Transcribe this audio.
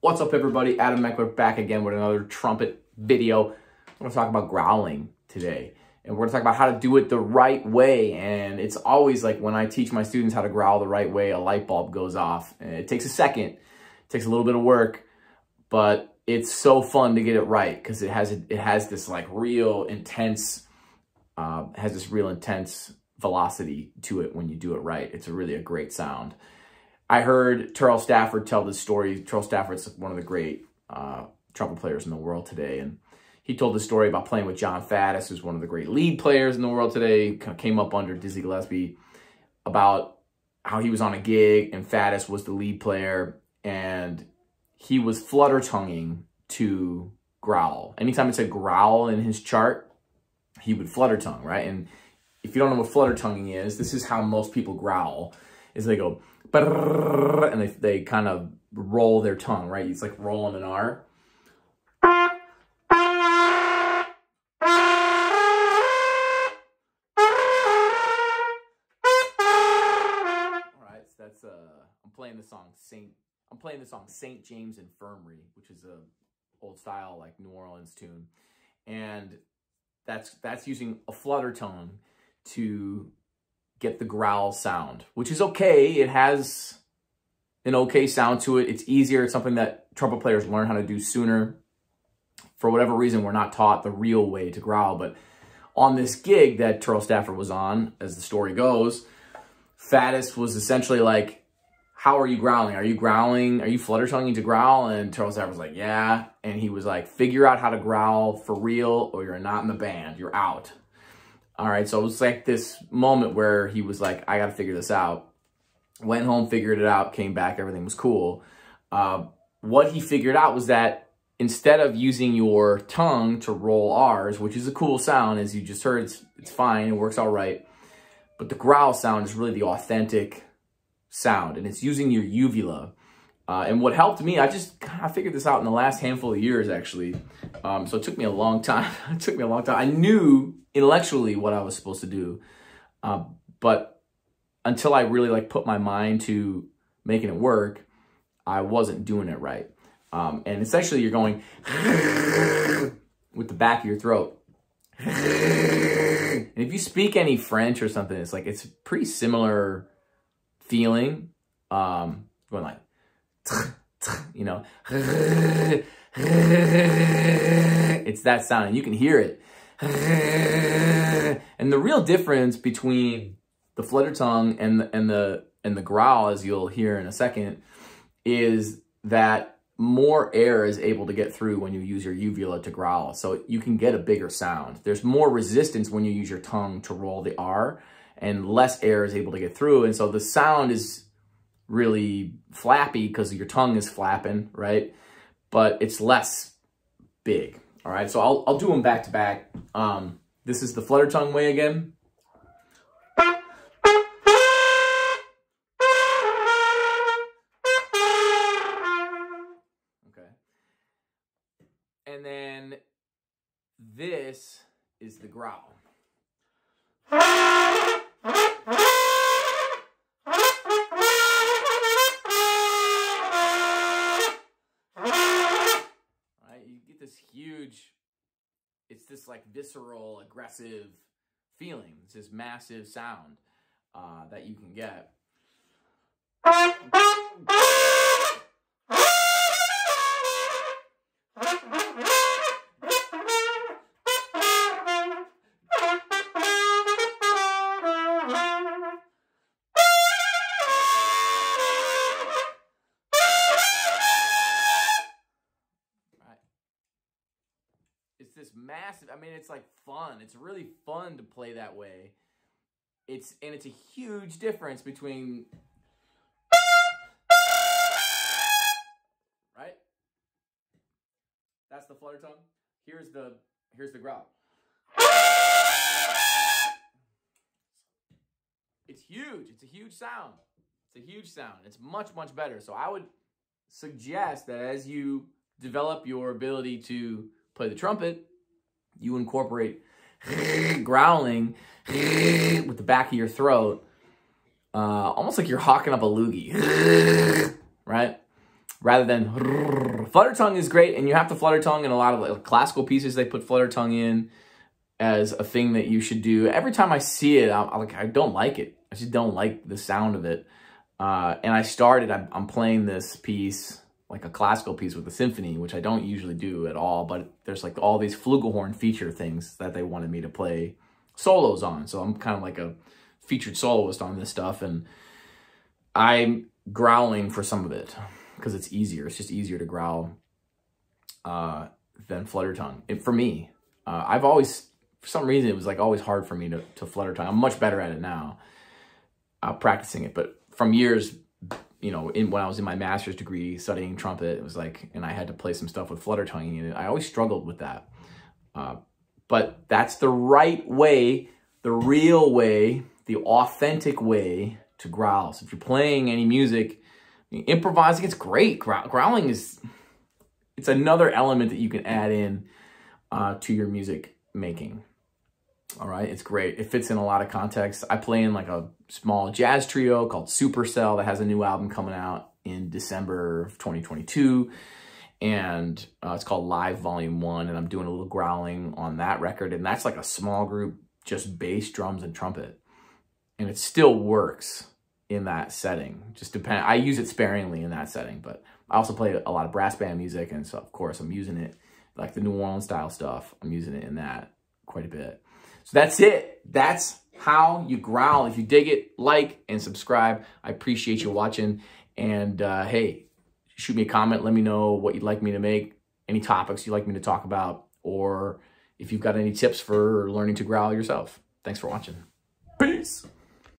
What's up everybody? Adam Meckler back again with another trumpet video. I'm going to talk about growling today. And we're going to talk about how to do it the right way. And it's always like when I teach my students how to growl the right way, a light bulb goes off. It takes a second. It takes a little bit of work, but it's so fun to get it right because it has it has this like real intense uh, has this real intense velocity to it when you do it right. It's really a great sound. I heard Terrell Stafford tell this story. Terrell Stafford's one of the great uh, trumpet players in the world today. And he told the story about playing with Jon Faddis, who's one of the great lead players in the world today, kind of came up under Dizzy Gillespie, about how he was on a gig and Faddis was the lead player and he was flutter tonguing to growl. Anytime it said growl in his chart, he would flutter tongue, right? And if you don't know what flutter tonguing is, this is how most people growl, is they go, and they, they kind of roll their tongue, right? It's like rolling an R. All right, so that's uh, I'm playing the song Saint. I'm playing the song Saint James Infirmary, which is a old style like New Orleans tune, and that's that's using a flutter tongue to get the growl sound, which is okay. It has an okay sound to it. It's easier. It's something that trumpet players learn how to do sooner. For whatever reason, we're not taught the real way to growl. But on this gig that Terrell Stafford was on, as the story goes, Faddis was essentially like, how are you growling? Are you growling? Are you flutter tonguing to growl? And Terrell Stafford was like, yeah. And he was like, figure out how to growl for real or you're not in the band. You're out. All right, so it was like this moment where he was like, I got to figure this out. Went home, figured it out, came back, everything was cool. Uh, what he figured out was that instead of using your tongue to roll R's, which is a cool sound, as you just heard, it's, it's fine, it works all right. But the growl sound is really the authentic sound, and it's using your uvula. Uh, and what helped me, I just I figured this out in the last handful of years, actually. Um, so it took me a long time. it took me a long time. I knew intellectually what I was supposed to do, uh, but until I really like put my mind to making it work, I wasn't doing it right. Um, and essentially, you're going with the back of your throat. and if you speak any French or something, it's like it's pretty similar feeling. Um, going like you know, it's that sound, and you can hear it. And the real difference between the flutter tongue and the, and the and the growl, as you'll hear in a second, is that more air is able to get through when you use your uvula to growl. So you can get a bigger sound. There's more resistance when you use your tongue to roll the R and less air is able to get through. And so the sound is really flappy because your tongue is flapping, right? But it's less big, all right? So I'll, I'll do them back to back. Um, this is the flutter tongue way again. Okay. And then this is the growl. Like visceral, aggressive feeling. It's this massive sound uh, that you can get. This massive, I mean, it's like fun. It's really fun to play that way. It's, and it's a huge difference between, right? That's the flutter tongue. Here's the, here's the growl. It's huge. It's a huge sound. It's a huge sound. It's much, much better. So I would suggest that as you develop your ability to play the trumpet, you incorporate growling with the back of your throat, uh, almost like you're hawking up a loogie, right? rather than flutter tongue is great, and you have to flutter tongue in a lot of like, classical pieces. They put flutter tongue in as a thing that you should do. Every time I see it, I'm, I'm like, I don't like it. I just don't like the sound of it. Uh, and I started, I'm, I'm, playing this piece, like a classical piece with a symphony, which I don't usually do at all, but there's like all these flugelhorn feature things that they wanted me to play solos on. So I'm kind of like a featured soloist on this stuff, and I'm growling for some of it because it's easier. It's just easier to growl uh, than flutter tongue. It, for me, uh, I've always, for some reason, it was like always hard for me to, to flutter tongue. I'm much better at it now, uh, practicing it. But from years, you know, in, when I was in my master's degree studying trumpet, it was like, and I had to play some stuff with flutter tonguing in it. I always struggled with that. Uh, but that's the right way, the real way, the authentic way to growl. So if you're playing any music, improvising, it's great. growling is, it's another element that you can add in uh, to your music making. All right, it's great. It fits in a lot of contexts. I play in like a small jazz trio called Supercell that has a new album coming out in December of 2022. And uh, it's called Live Volume 1. And I'm doing a little growling on that record. And that's like a small group, just bass, drums, and trumpet. And it still works in that setting. Just depend. I use it sparingly in that setting, but I also play a lot of brass band music, and so of course I'm using it like the New Orleans style stuff. I'm using it in that quite a bit. So that's it. That's how you growl. If you dig it, like and subscribe. I appreciate you watching. And uh, hey, shoot me a comment. Let me know what you'd like me to make, any topics you'd like me to talk about, or if you've got any tips for learning to growl yourself. Thanks for watching. Peace.